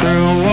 through